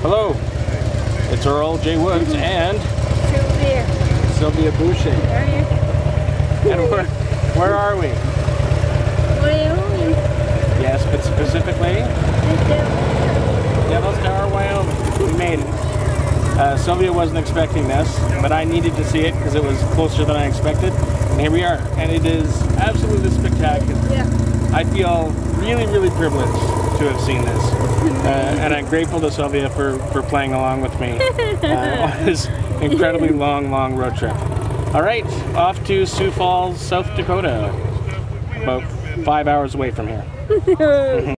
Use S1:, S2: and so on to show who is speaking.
S1: Hello, it's Earl J. Woods and
S2: Sylvia.
S1: Sylvia Boucher.
S2: Are you?
S1: And where, where are we?
S2: Wyoming.
S1: Yes, but specifically, Devil's Tower, Wyoming. We made it. Uh, Sylvia wasn't expecting this, but I needed to see it because it was closer than I expected. And here we are. And it is absolutely spectacular.
S2: Yeah.
S1: I feel really, really privileged to have seen this. Uh, and I'm grateful to Sylvia for, for playing along with me uh, on this incredibly long, long road trip. All right, off to Sioux Falls, South Dakota. About five hours away from here.